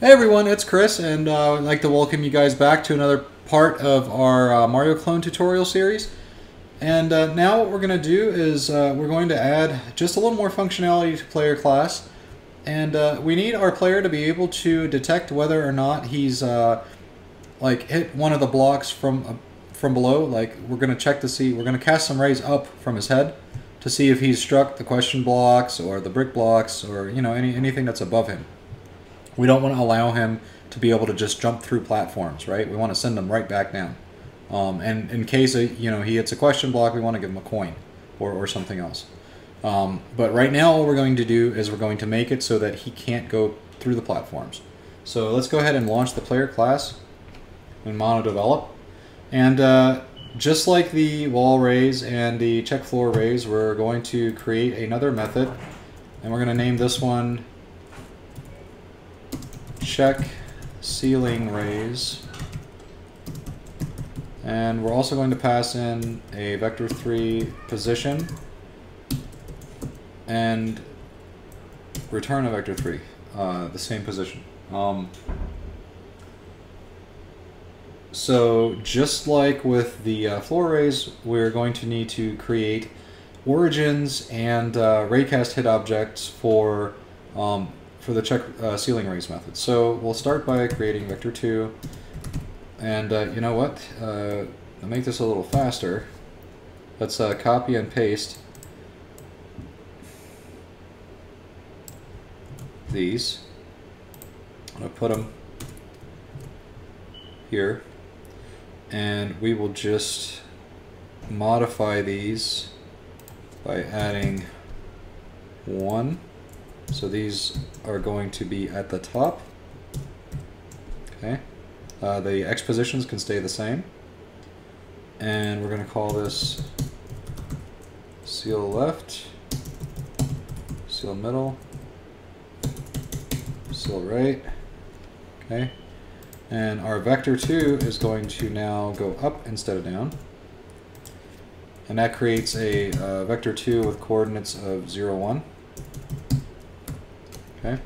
Hey everyone, it's Chris, and uh, I'd like to welcome you guys back to another part of our uh, Mario Clone tutorial series. And uh, now what we're going to do is uh, we're going to add just a little more functionality to player class. And uh, we need our player to be able to detect whether or not he's uh, like hit one of the blocks from from below. Like we're going to check to see, we're going to cast some rays up from his head to see if he's struck the question blocks or the brick blocks or you know any anything that's above him. We don't want to allow him to be able to just jump through platforms, right? We want to send him right back down. Um, and in case you know he hits a question block, we want to give him a coin or, or something else. Um, but right now, all we're going to do is we're going to make it so that he can't go through the platforms. So let's go ahead and launch the player class in MonoDevelop. And uh, just like the wall rays and the check floor rays, we're going to create another method. And we're going to name this one check ceiling rays. And we're also going to pass in a vector 3 position and return a vector 3, uh, the same position. Um, so just like with the uh, floor rays, we're going to need to create origins and uh, raycast hit objects for um, for the check uh, ceiling rays method. So we'll start by creating vector 2. And uh, you know what? Uh, to make this a little faster, let's uh, copy and paste these. I'm going to put them here. And we will just modify these by adding one so these are going to be at the top. Okay. Uh, the X positions can stay the same. And we're going to call this ceil left, ceil middle, ceil right. Okay. And our vector 2 is going to now go up instead of down. And that creates a uh, vector 2 with coordinates of 0, 1. Okay.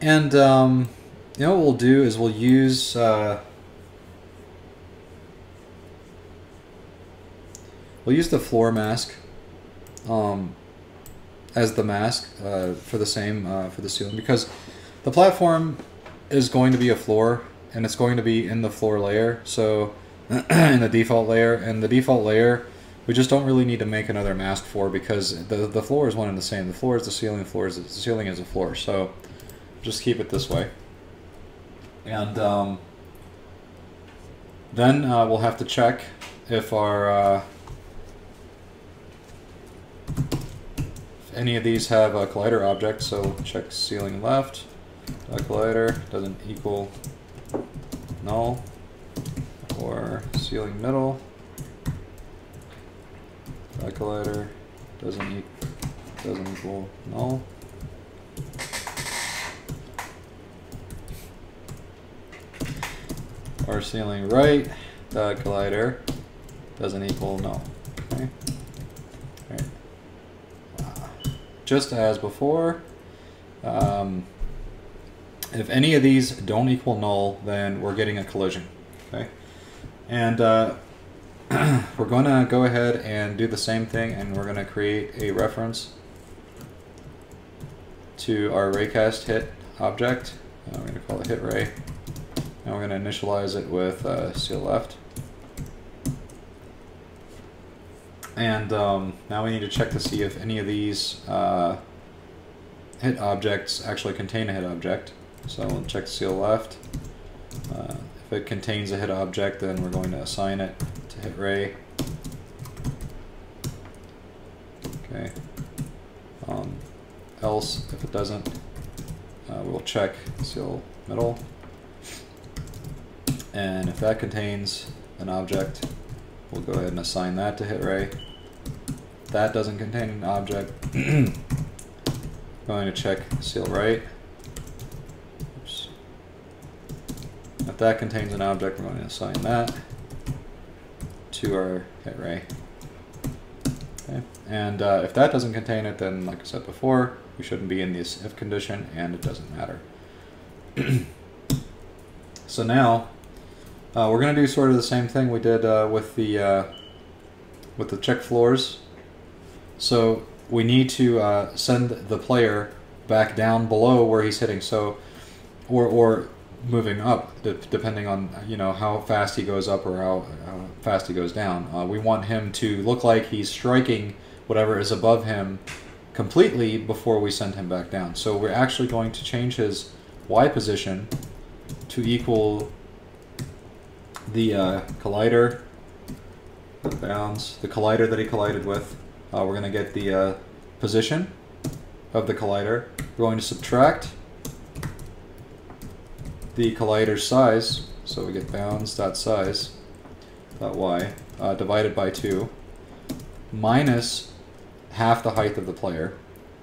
And um, you know what we'll do is we'll use uh, we'll use the floor mask um, as the mask uh, for the same uh, for the ceiling because the platform is going to be a floor and it's going to be in the floor layer so in the default layer and the default layer we just don't really need to make another mask for because the, the floor is one and the same. The floor is the ceiling, the floor is the ceiling is the floor. So just keep it this way. And um, then uh, we'll have to check if our uh, if any of these have a collider object. So check ceiling left, collider doesn't equal null, or ceiling middle Dot collider doesn't equal doesn't equal null. Our ceiling right dot collider doesn't equal null. Okay. Just as before, um, if any of these don't equal null, then we're getting a collision. Okay, and uh, we're going to go ahead and do the same thing and we're going to create a reference to our raycast hit object. We're going to call it hit ray. And we're going to initialize it with uh, ceil left. And um, now we need to check to see if any of these uh, hit objects actually contain a hit object. So we'll check ceil left. Uh, if it contains a hit object, then we're going to assign it hit ray. Okay. Um, else, if it doesn't, uh, we'll check ceil middle. And if that contains an object, we'll go ahead and assign that to hit ray. If that doesn't contain an object, going to check ceil right. If that contains an object, we're going to assign that to our hit ray. Okay. And uh, if that doesn't contain it, then like I said before, we shouldn't be in this if condition, and it doesn't matter. so now uh, we're going to do sort of the same thing we did uh, with the uh, with the check floors. So we need to uh, send the player back down below where he's hitting. So or or moving up depending on you know how fast he goes up or how, how fast he goes down. Uh, we want him to look like he's striking whatever is above him completely before we send him back down. So we're actually going to change his Y position to equal the uh, collider bounds, the collider that he collided with. Uh, we're going to get the uh, position of the collider. We're going to subtract the collider's size, so we get bounds size y uh, divided by 2 minus half the height of the player.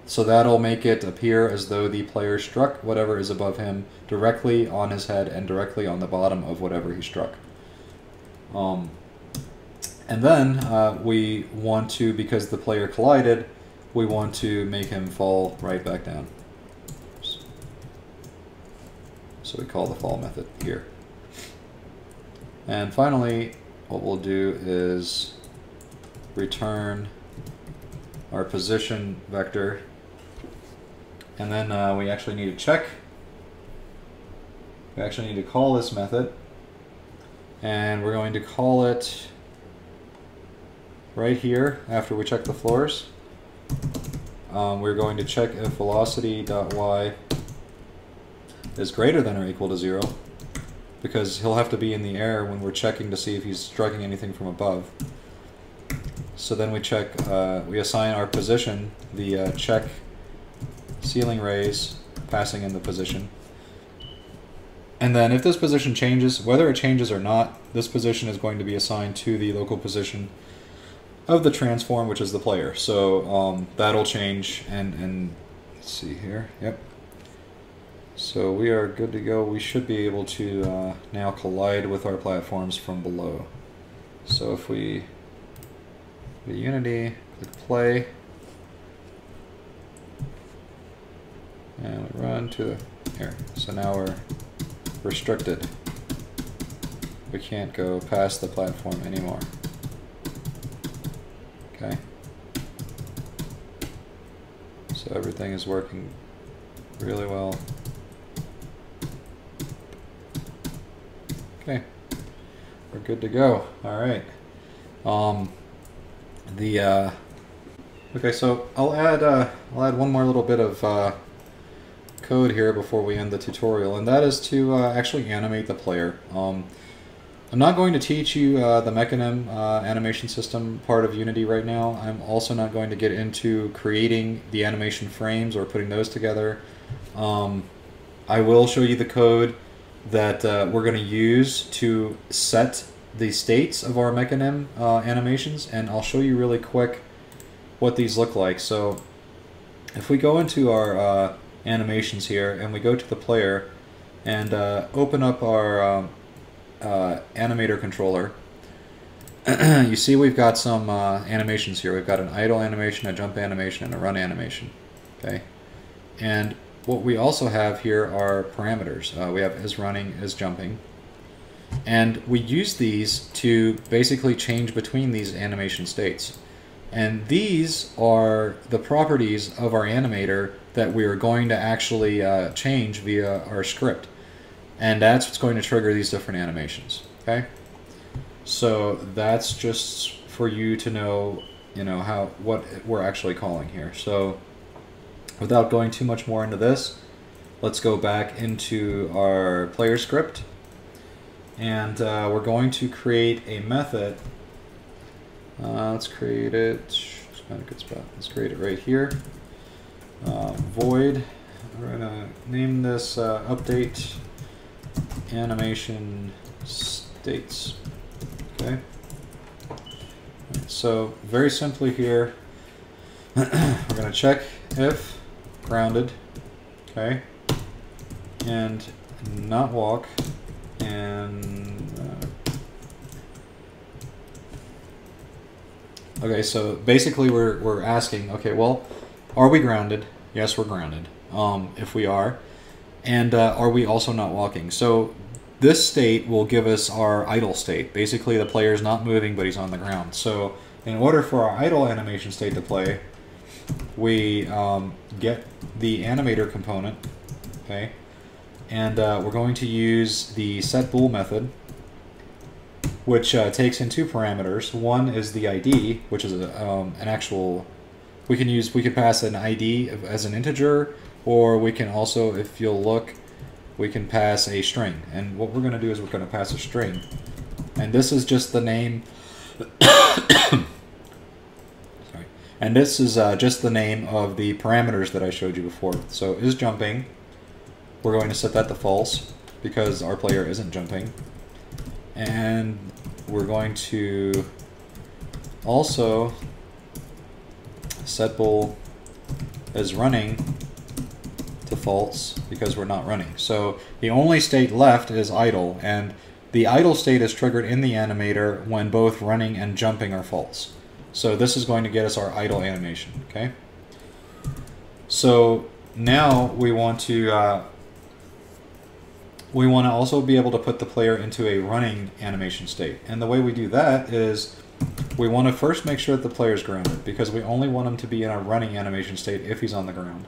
So that'll make it appear as though the player struck whatever is above him directly on his head and directly on the bottom of whatever he struck. Um, and then uh, we want to, because the player collided, we want to make him fall right back down. So we call the fall method here. And finally, what we'll do is return our position vector. And then uh, we actually need to check. We actually need to call this method. And we're going to call it right here after we check the floors. Um, we're going to check if velocity.y is greater than or equal to zero because he'll have to be in the air when we're checking to see if he's striking anything from above. So then we check, uh, we assign our position, the uh, check ceiling rays passing in the position. And then if this position changes, whether it changes or not, this position is going to be assigned to the local position of the transform, which is the player. So um, that'll change and, and let's see here, yep. So we are good to go. We should be able to uh, now collide with our platforms from below. So if we the Unity, click play, and we run to the, here. So now we're restricted. We can't go past the platform anymore. Okay. So everything is working really well. Okay. We're good to go. All right. Um, the uh, okay, so I'll add uh, I'll add one more little bit of uh, code here before we end the tutorial, and that is to uh, actually animate the player. Um, I'm not going to teach you uh, the Mecanim uh, animation system part of Unity right now. I'm also not going to get into creating the animation frames or putting those together. Um, I will show you the code that uh, we're going to use to set the states of our Mecanim uh, animations, and I'll show you really quick what these look like. So if we go into our uh, animations here and we go to the player and uh, open up our um, uh, animator controller, you see we've got some uh, animations here. We've got an idle animation, a jump animation, and a run animation. Okay, And what we also have here are parameters. Uh, we have is running, is jumping. And we use these to basically change between these animation states. And these are the properties of our animator that we are going to actually uh, change via our script. And that's what's going to trigger these different animations, okay? So that's just for you to know, you know, how what we're actually calling here. So without going too much more into this, let's go back into our player script. And uh, we're going to create a method. Uh, let's create it. It's a good spot. Let's create it right here. Uh, void. We're gonna name this uh, update animation states. Okay. So very simply here, we're gonna check if grounded. Okay. And not walk and uh, okay so basically we're, we're asking okay well are we grounded yes we're grounded um, if we are And uh, are we also not walking? So this state will give us our idle state. Basically, the player is not moving, but he's on the ground. So in order for our idle animation state to play, we um, get the animator component, okay, and uh, we're going to use the setBool method, which uh, takes in two parameters. One is the ID, which is a, um, an actual. We can use we can pass an ID as an integer, or we can also, if you'll look, we can pass a string. And what we're going to do is we're going to pass a string, and this is just the name. And this is uh, just the name of the parameters that I showed you before. So is jumping. We're going to set that to false because our player isn't jumping. And we're going to also set bool as running to false because we're not running. So the only state left is idle, and the idle state is triggered in the animator when both running and jumping are false. So this is going to get us our idle animation, okay? So now we want to uh, we want to also be able to put the player into a running animation state. And the way we do that is we want to first make sure that the player is grounded because we only want him to be in a running animation state if he's on the ground.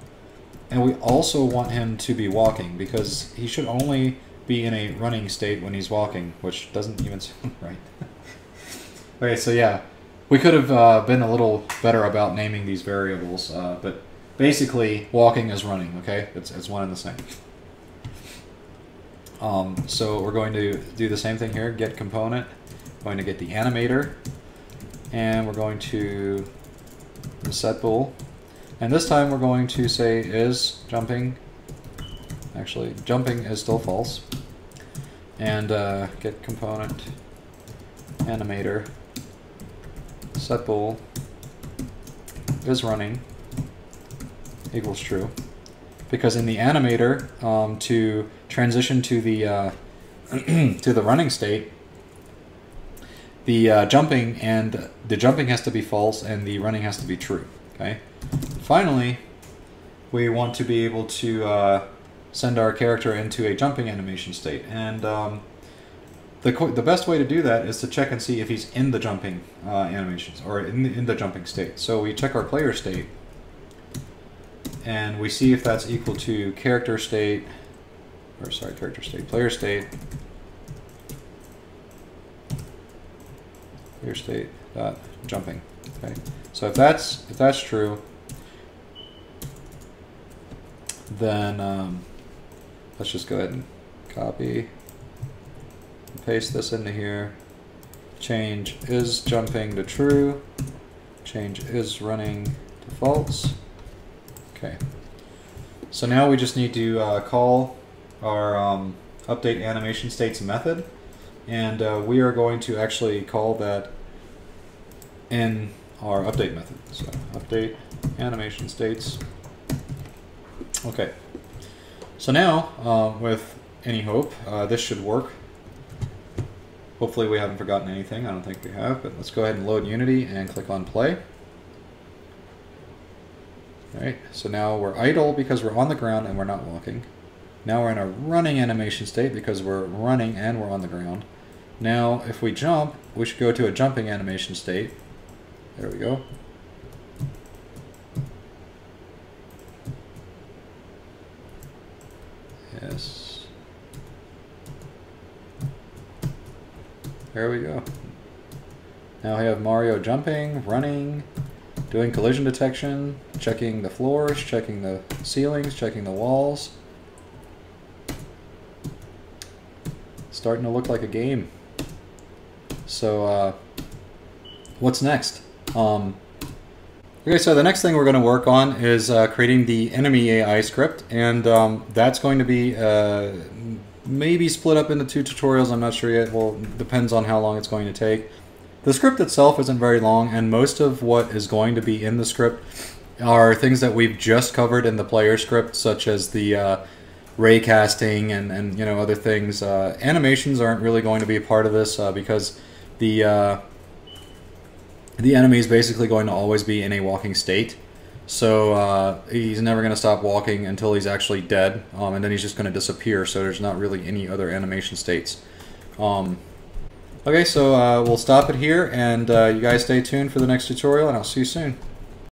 And we also want him to be walking because he should only be in a running state when he's walking, which doesn't even sound right. okay, so yeah, we could have uh, been a little better about naming these variables, uh, but basically walking is running, okay? It's, it's one and the same. Um, so we're going to do the same thing here, get component, going to get the animator, and we're going to set bool. And this time we're going to say is jumping, actually jumping is still false, and uh, get component, animator, set bool is running equals true because in the animator um, to transition to the uh, to the running state, the uh, jumping and the jumping has to be false and the running has to be true. Okay. Finally, we want to be able to uh, send our character into a jumping animation state, and um, the the best way to do that is to check and see if he's in the jumping uh, animations or in the, in the jumping state. So we check our player state and we see if that's equal to character state, or sorry, character state, player state, player state dot jumping. Okay, so if that's if that's true, then um, let's just go ahead and copy, paste this into here. Change is jumping to true. Change is running to false. Okay. So now we just need to uh, call our um, update animation states method, and uh, we are going to actually call that in our update method. So update animation states. Okay. So now, uh, with any hope, uh, this should work. Hopefully we haven't forgotten anything. I don't think we have, but let's go ahead and load Unity and click on play. Alright, so now we're idle because we're on the ground and we're not walking. Now we're in a running animation state because we're running and we're on the ground. Now, if we jump, we should go to a jumping animation state. There we go. Yes. There we go. Now we have Mario jumping, running, doing collision detection, checking the floors, checking the ceilings, checking the walls. Starting to look like a game. So, uh, what's next? Um, okay, so the next thing we're going to work on is uh, creating the enemy AI script, and um, that's going to be uh, maybe split up into two tutorials. I'm not sure yet. Well, depends on how long it's going to take. The script itself isn't very long, and most of what is going to be in the script are things that we've just covered in the player script, such as the uh, ray casting and, and you know other things. Uh, animations aren't really going to be a part of this uh, because the uh, the enemy is basically going to always be in a walking state. So uh, he's never going to stop walking until he's actually dead, um, and then he's just going to disappear. So there's not really any other animation states. Um, okay, so uh, we'll stop it here, and uh, you guys stay tuned for the next tutorial, and I'll see you soon.